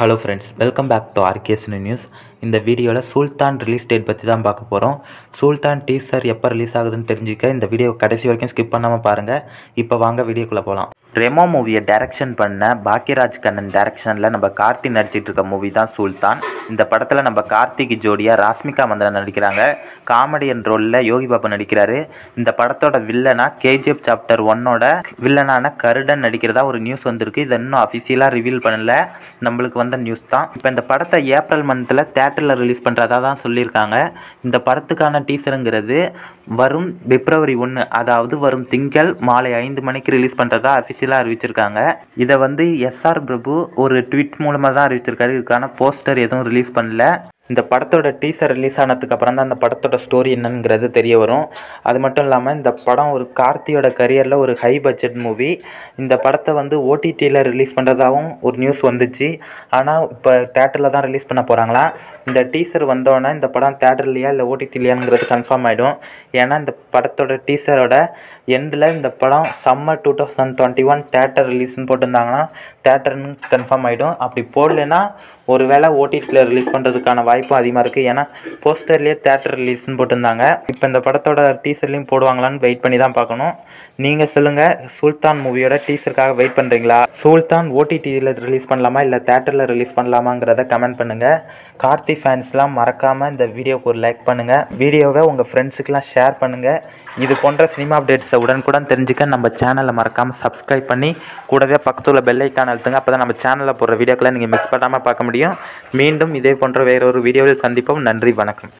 Hello friends welcome back to ஆர்கேஸ்னு news இந்த வீடியோவில் சுல்தான் release date பற்றி தான் பார்க்க போகிறோம் சுல்தான் டீசர் எப்போ ரிலீஸ் ஆகுதுன்னு தெரிஞ்சுக்க இந்த வீடியோ கடைசி வரைக்கும் ஸ்கிப் பண்ணாமல் பாருங்கள் இப்போ வாங்க வீடியோக்குள்ளே போகலாம் ரெமோ மூவியை டைரக்ஷன் பண்ண பாக்கியராஜ் கண்ணன் டைரக்ஷனில் நம்ம கார்த்தி நடிச்சிட்டு இருக்க மூவி தான் சுல்தான் இந்த படத்தில் நம்ம கார்த்திக் ஜோடியாக ராஸ்மிகா மந்திரன் நடிக்கிறாங்க. காமெடியன் ரோலில் யோகி பாபு நடிக்கிறாரு. இந்த படத்தோட வில்லனா கேஜிஎஃப் சாப்டர் ஒன்னோட வில்லனான கருடன் நடிக்கிறதா ஒரு நியூஸ் வந்திருக்கு. இதை இன்னும் அஃபிஷியலாக ரிவீல் பண்ணல. நம்மளுக்கு வந்து நியூஸ் தான். இப்போ இந்த படத்தை ஏப்ரல் மந்தில் தேட்டரில் ரிலீஸ் பண்ணுறதா தான் சொல்லியிருக்காங்க. இந்த படத்துக்கான டீசருங்கிறது வரும் பிப்ரவரி ஒன்று அதாவது வரும் திங்கள் மாலை ஐந்து மணிக்கு ரிலீஸ் பண்ணுறதா அஃபிஷியலாக அறிவிச்சிருக்காங்க. இதை வந்து எஸ்ஆர் பிரபு ஒரு ட்வீட் மூலமாக தான் அறிவிச்சிருக்காரு. இதுக்கான போஸ்டர் எதுவும் ரிலீஸ் பண்ணல. இந்த படத்தோட டீசர் ரிலீஸ் ஆனதுக்கு அப்புறம் தான் அந்த படத்தோட ஸ்டோரி என்னங்கிறது தெரிய வரும். அது மட்டும் இல்லாமல் இந்த படம் ஒரு கார்த்தியோட கரியரில் ஒரு ஹை பட்ஜெட் மூவி இந்த படத்தை வந்து ஓடிடியில் ரிலீஸ் பண்ணுறதாகவும் ஒரு நியூஸ் வந்துச்சு. ஆனால் இப்போ தேட்டரில் தான் ரிலீஸ் பண்ண போகிறாங்களா இந்த டீசர் வந்தோடனே இந்த படம் தேட்டர்லையா இல்லை ஓடிடிலையாங்கிறது கன்ஃபார்ம் ஆகிடும் ஏன்னா இந்த படத்தோட டீசரோட எண்டில் இந்த படம் summer two thousand twenty one theatre ரிலீஸ்னு போட்டிருந்தாங்கன்னா தேட்டர்னு கன்ஃபார்ம் ஆகிடும் அப்படி போடலைன்னா ஒருவேளை ஓடிடியில் ரிலீஸ் பண்ணுறதுக்கான வாய்ப்பும் அதிகமாக இருக்குது ஏன்னா போஸ்டர்லேயே தேட்டர் ரிலீஸ்னு போட்டிருந்தாங்க. இப்போ இந்த படத்தோட டீசர்லையும் போடுவாங்களான்னு வெயிட் பண்ணி தான் பார்க்கணும். நீங்கள் சொல்லுங்கள் சுல்தான் மூவியோட டீசருக்காக வெயிட் பண்ணுறீங்களா சுல்தான் ஓடிடியில் ரிலீஸ் பண்ணலாமா? இல்லை தேட்டரில் ரிலீஸ் பண்ணலாமாங்கிறத கமெண்ட் பண்ணுங்கள் கார்த்தி ஃபேன்ஸ்லாம் மறக்காமல் இந்த வீடியோக்கு ஒரு லைக் பண்ணுங்கள் வீடியோவை உங்கள் ஃப்ரெண்ட்ஸுக்கெலாம் ஷேர் பண்ணுங்கள் இது போன்ற சினிமா அப்டேட்ஸை உடனுக்குடன் தெரிஞ்சுக்க நம்ம சேனலை மறக்காமல் சப்ஸ்கிரைப் பண்ணி கூடவே பக்கத்தில் உள்ள பெல்லைக்கான அழுத்துங்க. அப்போ தான் நம்ம சேனலில் போடுற வீடியோக்களை நீங்கள் மிஸ் பண்ணாமல் பார்க்க முடியும். மீண்டும் இதே போன்ற வேறொரு வீடியோவில் சந்திப்போம். நன்றி வணக்கம்.